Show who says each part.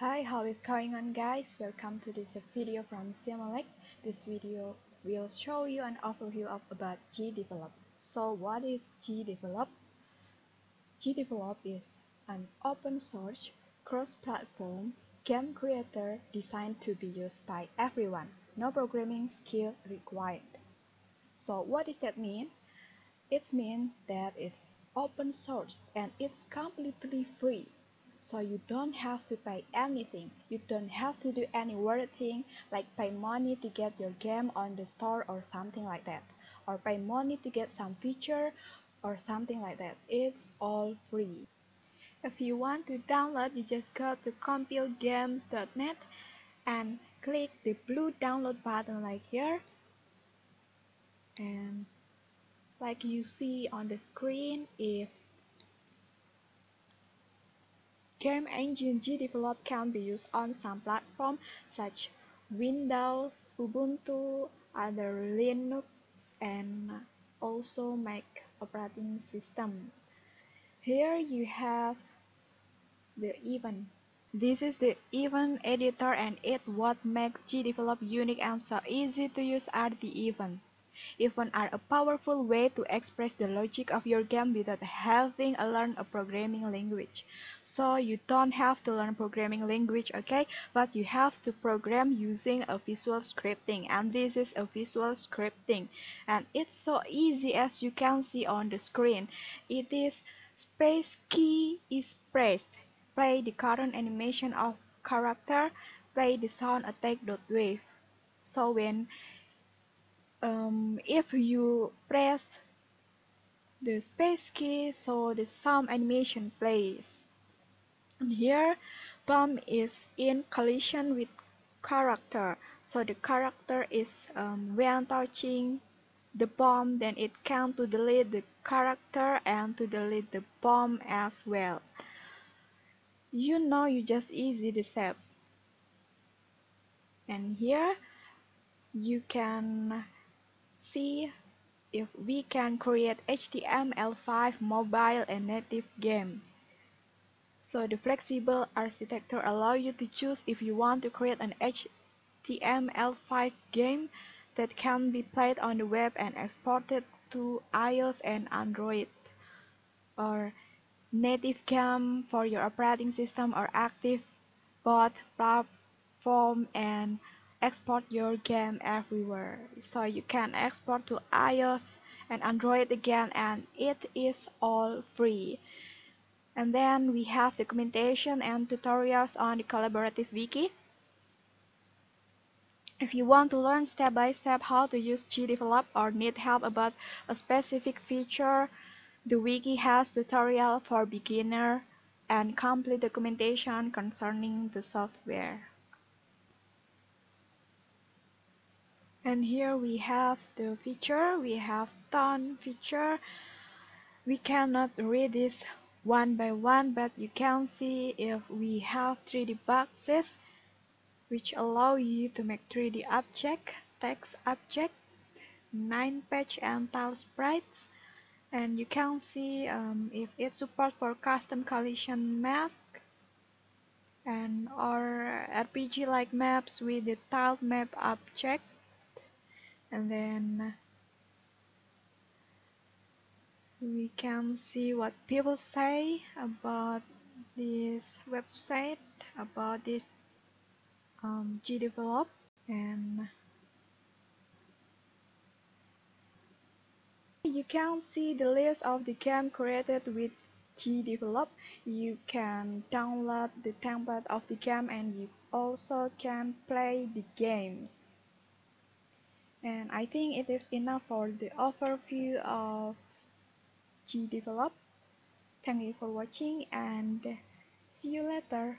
Speaker 1: Hi, how is going on guys? Welcome to this video from SEAMOLEC. This video will show you an overview of about GDevelop. So what is GDevelop? GDevelop is an open source, cross-platform game creator designed to be used by everyone. No programming skill required. So what does that mean? It means that it's open source and it's completely free so you don't have to pay anything. You don't have to do any weird thing like pay money to get your game on the store or something like that. Or pay money to get some feature or something like that. It's all free. If you want to download you just go to compilegames.net and click the blue download button like here. And like you see on the screen if Game engine GDevelop can be used on some platforms such Windows, Ubuntu, other Linux, and also Mac operating system. Here you have the event. This is the event editor and it what makes GDevelop unique and so easy to use are the event. Even are a powerful way to express the logic of your game without having to learn a programming language. So you don't have to learn programming language, okay? But you have to program using a visual scripting and this is a visual scripting and it's so easy as you can see on the screen. It is space key is pressed. Play the current animation of character, play the sound attack.wave. So when um, if you press the space key so the sound animation plays. And here bomb is in collision with character. So the character is um, when touching the bomb then it can to delete the character and to delete the bomb as well. You know you just easy the step. And here you can see if we can create HTML5 mobile and native games. So the flexible architecture allow you to choose if you want to create an HTML5 game that can be played on the web and exported to iOS and Android or native game for your operating system or active both platform and export your game everywhere. So you can export to iOS and Android again and it is all free. And then we have documentation and tutorials on the collaborative wiki. If you want to learn step by step how to use GDevelop or need help about a specific feature the wiki has tutorial for beginner and complete documentation concerning the software and here we have the feature we have ton feature. We cannot read this one by one but you can see if we have 3d boxes which allow you to make 3d object text object 9 patch and tile sprites. And you can see um, if it supports for custom collision mask and or RPG like maps with the tiled map object and then we can see what people say about this website about this um, GDevelop and you can see the list of the game created with GDevelop. You can download the template of the game and you also can play the games and I think it is enough for the overview of GDevelop. Thank you for watching and see you later.